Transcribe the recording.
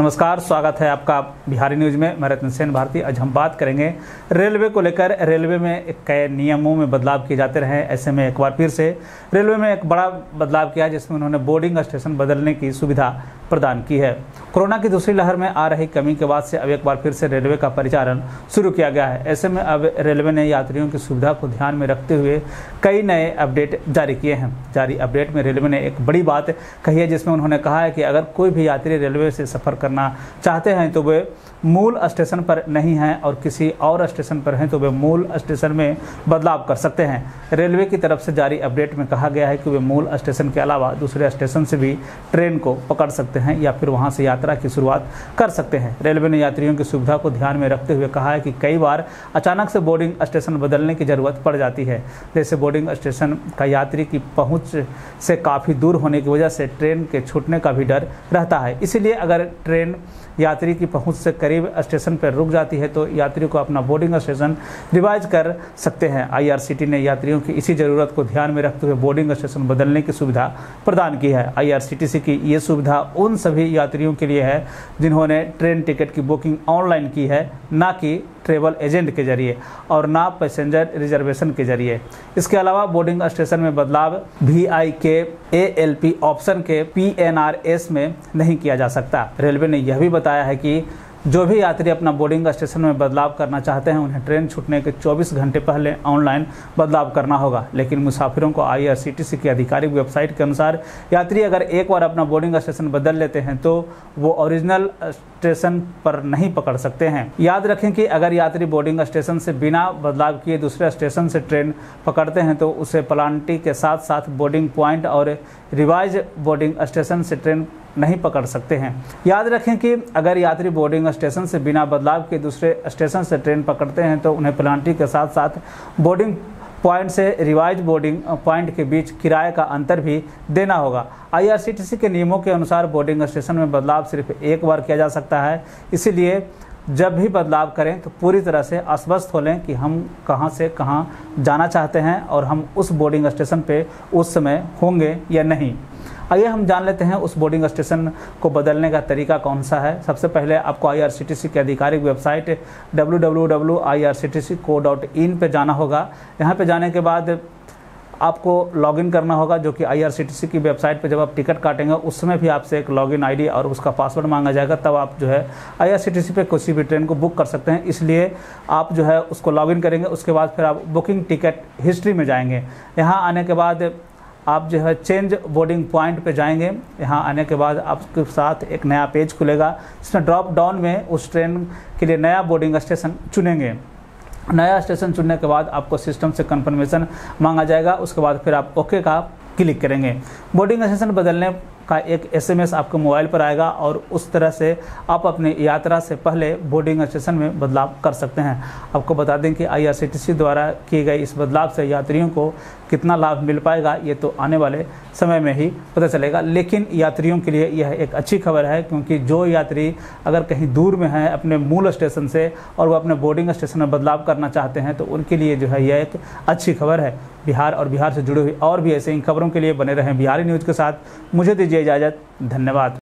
नमस्कार, स्वागत है आपका बिहारी न्यूज़ में। मैं रतन सेन भारती। आज हम बात करेंगे रेलवे को लेकर। रेलवे में कई नियमों में बदलाव किए जाते रहे। ऐसे में एक बार फिर से रेलवे में एक बड़ा बदलाव किया, जिसमें उन्होंने बोर्डिंग स्टेशन बदलने की सुविधा प्रदान की है। कोरोना की दूसरी लहर में आ रही कमी के बाद से अब एक बार फिर से रेलवे का परिचालन शुरू किया गया है। ऐसे में अब रेलवे ने यात्रियों की सुविधा को ध्यान में रखते हुए कई नए अपडेट जारी किए हैं। जारी अपडेट में रेलवे ने एक बड़ी बात कही है, जिसमें उन्होंने कहा है कि अगर कोई भी यात्री रेलवे से सफ़र करना चाहते हैं तो वे मूल स्टेशन पर नहीं हैं और किसी और स्टेशन पर हैं तो वे मूल स्टेशन में बदलाव कर सकते हैं। रेलवे की तरफ़ से जारी अपडेट में कहा गया है कि वे मूल स्टेशन के अलावा दूसरे स्टेशन से भी ट्रेन को पकड़ सकते हैं। या फिर वहाँ से यात्रा की शुरुआत कर सकते हैं। रेलवे ने यात्रियों की सुविधा को ध्यान में रखते हुए कहा है कि कई बार अचानक से बोर्डिंग स्टेशन बदलने की ज़रूरत पड़ जाती है। जैसे बोर्डिंग स्टेशन का यात्री की पहुँच से काफ़ी दूर होने की वजह से ट्रेन के छूटने का भी डर रहता है। इसीलिए अगर ट्रेन यात्री की पहुँच से करीब स्टेशन पर रुक जाती है तो यात्री को अपना बोर्डिंग स्टेशन रिवाइज कर सकते हैं। आईआरसीटी ने यात्रियों की इसी ज़रूरत को ध्यान में रखते हुए बोर्डिंग स्टेशन बदलने की सुविधा प्रदान की है। आईआरसीटीसी की ये सुविधा उन सभी यात्रियों के लिए है जिन्होंने ट्रेन टिकट की बुकिंग ऑनलाइन की है, ना कि ट्रेवल एजेंट के ज़रिए और ना पैसेंजर रिजर्वेशन के ज़रिए। इसके अलावा बोर्डिंग स्टेशन में बदलाव V I K A L P option के पी एन आर एस में नहीं किया जा सकता। रेलवे ने यह भी बताया है कि जो भी यात्री अपना बोर्डिंग स्टेशन में बदलाव करना चाहते हैं, उन्हें ट्रेन छूटने के 24 घंटे पहले ऑनलाइन बदलाव करना होगा। लेकिन मुसाफिरों को आईआरसीटीसी की आधिकारिक वेबसाइट के अनुसार, यात्री अगर एक बार अपना बोर्डिंग स्टेशन बदल लेते हैं तो वो ओरिजिनल स्टेशन पर नहीं पकड़ सकते हैं। याद रखें कि अगर यात्री बोर्डिंग स्टेशन से बिना बदलाव किए दूसरे स्टेशन से ट्रेन पकड़ते हैं तो उसे प्लांटी के साथ साथ बोर्डिंग पॉइंट और रिवाइज बोर्डिंग स्टेशन से ट्रेन नहीं पकड़ सकते हैं। याद रखें कि अगर यात्री बोर्डिंग स्टेशन से बिना बदलाव के दूसरे स्टेशन से ट्रेन पकड़ते हैं तो उन्हें प्लांटी के साथ साथ बोर्डिंग पॉइंट से रिवाइज बोर्डिंग पॉइंट के बीच किराए का अंतर भी देना होगा। आईआरसीटीसी के नियमों के अनुसार बोर्डिंग स्टेशन में बदलाव सिर्फ़ एक बार किया जा सकता है। इसीलिए जब भी बदलाव करें तो पूरी तरह से आश्वस्त हो लें कि हम कहाँ से कहाँ जाना चाहते हैं और हम उस बोर्डिंग स्टेशन पे उस समय होंगे या नहीं। आइए हम जान लेते हैं उस बोर्डिंग स्टेशन को बदलने का तरीका कौन सा है। सबसे पहले आपको आईआरसीटीसी की आधिकारिक वेबसाइट www.irctc.co.in पे जाना होगा। यहाँ पे जाने के बाद आपको लॉगिन करना होगा, जो कि आईआरसीटीसी की वेबसाइट पर जब आप टिकट काटेंगे उस समय भी आपसे एक लॉगिन आईडी और उसका पासवर्ड मांगा जाएगा, तब आप जो है आईआरसीटीसी पे किसी भी ट्रेन को बुक कर सकते हैं। इसलिए आप जो है उसको लॉगिन करेंगे, उसके बाद फिर आप बुकिंग टिकट हिस्ट्री में जाएँगे। यहाँ आने के बाद आप जो है चेंज बोर्डिंग पॉइंट पे जाएँगे। यहाँ आने के बाद आपके साथ एक नया पेज खुलेगा, जिसमें ड्रॉप डाउन में उस ट्रेन के लिए नया बोर्डिंग स्टेशन चुनेंगे। नया स्टेशन चुनने के बाद आपको सिस्टम से कंफर्मेशन मांगा जाएगा, उसके बाद फिर आप ओके का क्लिक करेंगे। बोर्डिंग स्टेशन बदलने का एक एसएमएस आपके मोबाइल पर आएगा और उस तरह से आप अपने यात्रा से पहले बोर्डिंग स्टेशन में बदलाव कर सकते हैं। आपको बता दें कि आईआरसीटीसी द्वारा किए गए इस बदलाव से यात्रियों को कितना लाभ मिल पाएगा, ये तो आने वाले समय में ही पता चलेगा। लेकिन यात्रियों के लिए यह एक अच्छी खबर है, क्योंकि जो यात्री अगर कहीं दूर में हैं, अपने मूल स्टेशन से और वो अपने बोर्डिंग स्टेशन में बदलाव करना चाहते हैं तो उनके लिए जो है यह एक अच्छी खबर है। बिहार और बिहार से जुड़ी हुई और भी ऐसे इन खबरों के लिए बने रहें बिहारी न्यूज़ के साथ। मुझे दीजिए इजाज़त। धन्यवाद।